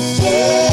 Yeah.